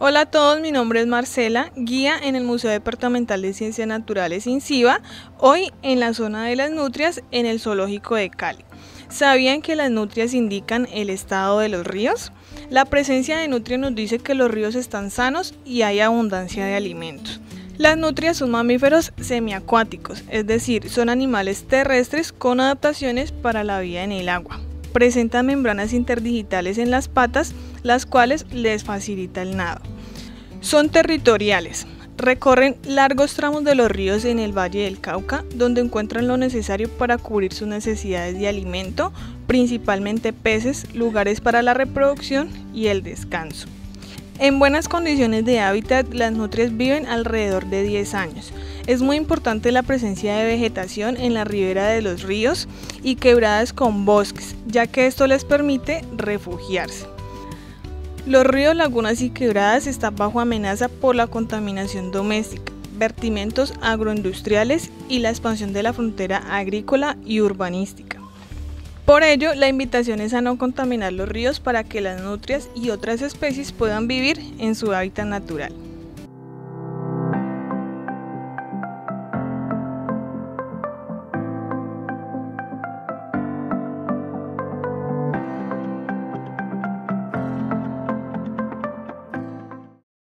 Hola a todos, mi nombre es Marcela, guía en el Museo Departamental de Ciencias Naturales INCIBA, hoy en la zona de las nutrias en el Zoológico de Cali. ¿Sabían que las nutrias indican el estado de los ríos? La presencia de nutrias nos dice que los ríos están sanos y hay abundancia de alimentos. Las nutrias son mamíferos semiacuáticos, es decir, son animales terrestres con adaptaciones para la vida en el agua. Presentan membranas interdigitales en las patas, las cuales les facilita el nado. Son territoriales. Recorren largos tramos de los ríos en el Valle del Cauca, donde encuentran lo necesario para cubrir sus necesidades de alimento, principalmente peces, lugares para la reproducción y el descanso. En buenas condiciones de hábitat, las nutrias viven alrededor de 10 años. Es muy importante la presencia de vegetación en la ribera de los ríos y quebradas con bosques, ya que esto les permite refugiarse. Los ríos, lagunas y quebradas están bajo amenaza por la contaminación doméstica, vertimientos agroindustriales y la expansión de la frontera agrícola y urbanística. Por ello, la invitación es a no contaminar los ríos para que las nutrias y otras especies puedan vivir en su hábitat natural.